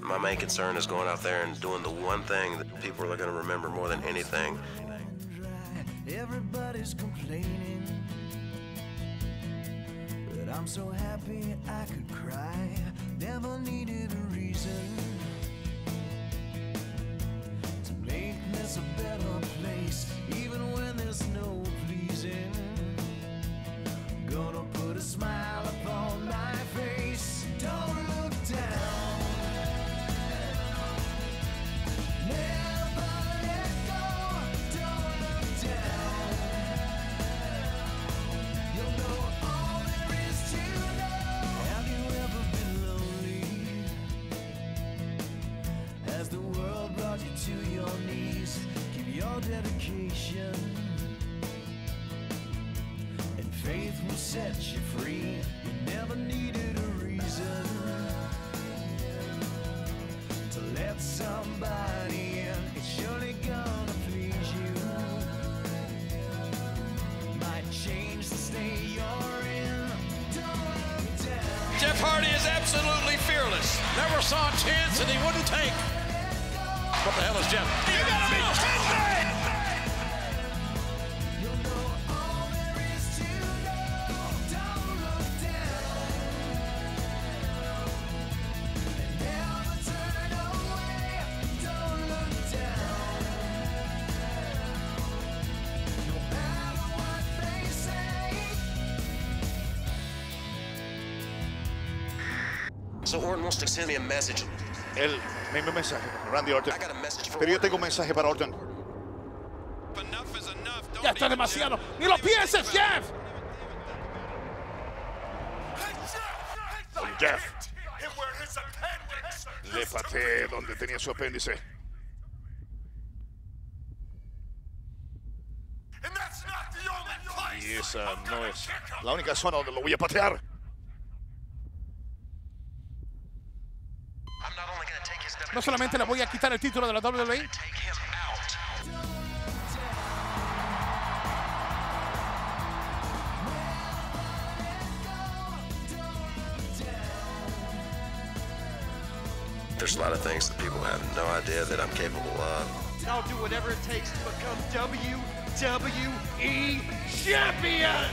My main concern is going out there and doing the one thing that people are going to remember more than anything. Everybody's complaining, but I'm so happy I could cry. Never needed a reason dedication. And faith will set you free. You never needed a reason to let somebody in. It's surely gonna please you. Might change the state you're in. Don't. Jeff Hardy is absolutely fearless. Never saw a chance that he wouldn't take. What the hell is Jeff? You gotta be kidding me! So Orton wants to send me a message. El mismo mensaje, Randy Orton. Pero yo tengo un mensaje para Orton. Ya está demasiado. ¡Ni lo pienses, Jeff! Don Jeff. Le pateé donde tenía su apéndice. Y esa no es la única zona donde lo voy a patear. No solamente le voy a quitar el título de la WWE, take him out. There's a lot of things that people have no idea that I'm capable of. I'll do whatever it takes to become WWE champion.